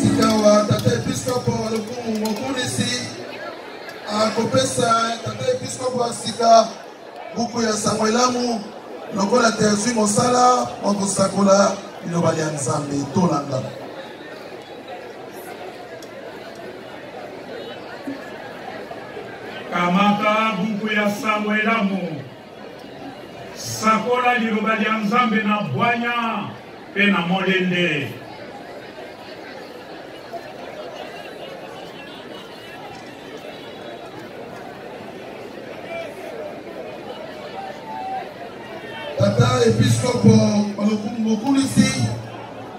sikawa tata episkopo wa lokumu mokulisi akopesa tata episkopo wa sika buku ya sango elamu lokola te azwi mosala mwa kosakola liloba lya nzambe tolanda kamata buku ya sango elamu Sakola liloba lya Nzambe na bwanya mpe na molende. Tata episkopo mokumisi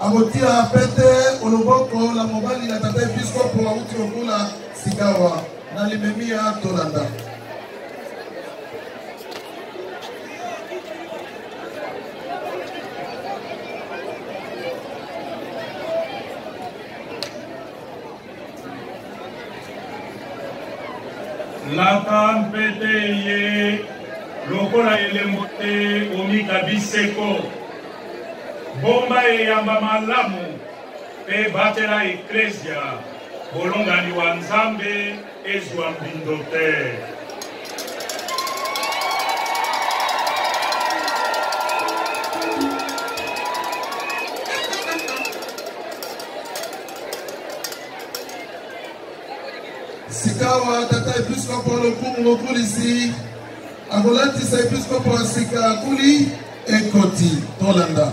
akotia pete oloboko la mobali ya tata episkopo auti lokula sikawa Na limemia tolanda. laka mpe te ye lokola elembo te omika biseko bomba eyamba malamu mpe batela eklezia Bolongani wa Nzambe ezwa mbindo te. sikawa tata episkopo lokumu mokulisi akolatisa episkopo ya sika akuli ekoti tolanda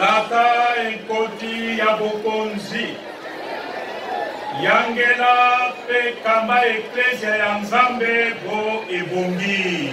Lata ekoti ya bokonzi. Yangela mpe kamba eklezia ya Nzambe bo ebongi.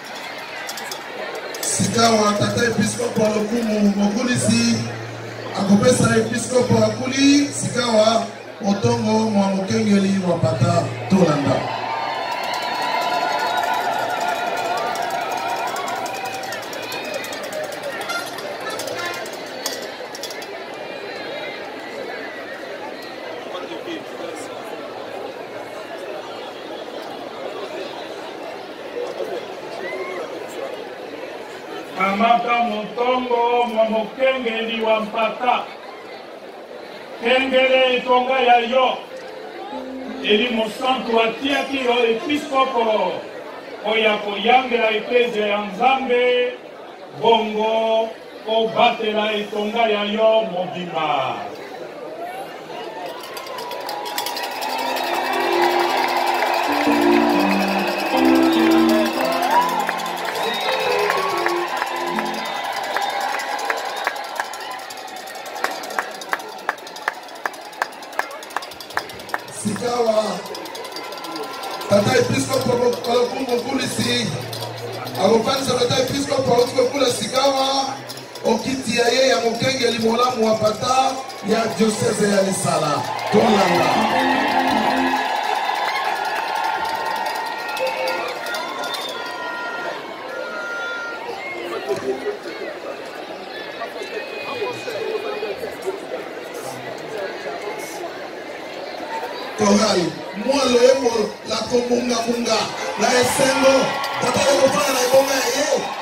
Sikawa tata episkopo lokumu mokulisi akopesa episkopo akuli sikawa motongo mwa mokengeli mwa pata tolanda. Kamata montongo mwa mokengeli wa mpata, kengele etonga ya yo, eli mosantu atiaki yo episkopo oyo akoyangela eklezia ya Nzambe bongo Kobatela etonga ya yo mobimba. sikawa tata episkopo kolokungu okulisi akofandisa tata episkopo auti kokula sikawa okiti ya ye ya mokengeli molamu wa pata ya dioseze ya lisala tolanda Chorale, moi le hémol, la komunga munga, la esengo, tata le kofa la ebonga ye.